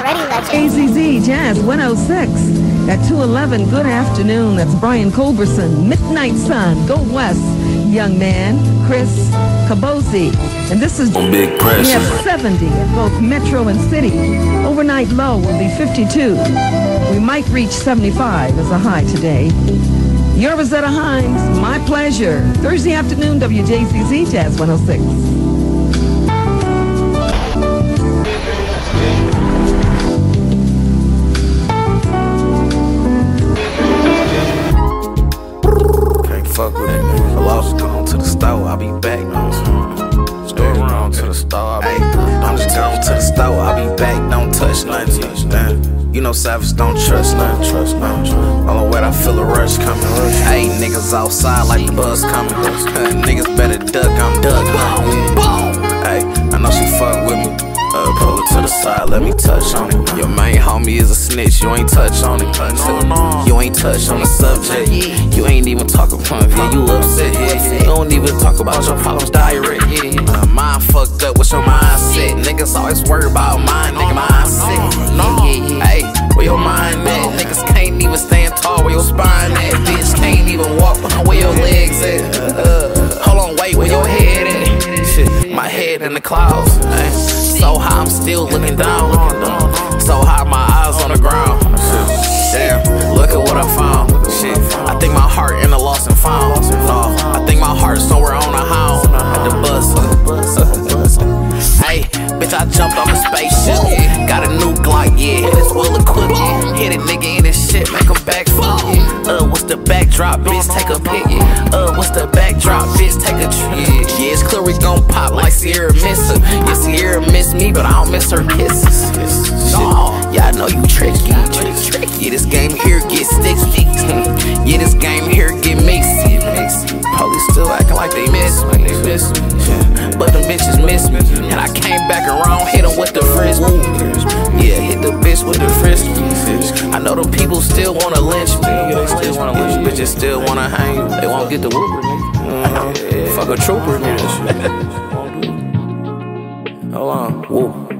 already legend. AZZ Jazz 106 at 211. Good afternoon. That's Brian Culbertson. Midnight Sun. Go West. Young Man. Chris Cabosi. And this is Big Press. we have 70 at both Metro and City. Overnight low will be 52. We might reach 75 as a high today. You're Rosetta Hines. My pleasure. Thursday afternoon, WJCZ Jazz 106. To the store, I'll be back. Store around to the store, I'll be I'm just going to the store, I'll be back. Don't touch nothing. Damn. You know Savage don't trust nothing. Trust nothing. All the way I feel a rush coming. Hey, niggas outside like the bus coming. niggas better duck, I'm duck. Boom. Hey, I know she fuck with me. Uh, pull it to the side, let me touch on it. Your main homie is a snitch, you ain't touch on it. You ain't touch on the subject. You ain't even talk about yeah, you even talk about your problems direct. Yeah. Uh, mind fucked up, what's your mindset? Niggas always worry about mine, nigga mindset. No, hey, where your mind at? Niggas can't even stand tall, where your spine at? Bitch can't even walk, where your legs at? Uh, hold on, wait, where your head at? Shit, my head in the clouds. ay. So high, I'm still looking down. So high, my eyes lost and found. No, I think my heart somewhere on a hound. At the bus. Hey, bitch, I jumped off a spaceship. Got a new Glock, yeah, it's well equipped. Hit a nigga in his shit, make him backflip. Uh, what's the backdrop, bitch? Take a pic. Uh, what's the backdrop, bitch? Take a trip. Yeah, it's clear we gon' pop like Sierra miss her. Yeah, Sierra miss me, but I don't miss her kisses. Shit. Yeah, I know you tricky. Me, miss me. But them bitches miss me, and I came back around, hit 'em with the frisbee. Yeah, hit the bitch with the frisbee. I know them people still wanna lynch me. They still wanna lynch. Bitches still wanna hang. They won't get the whooper, nigga. Uh-huh. Fuck a trooper, nigga. Hold on. Whoop.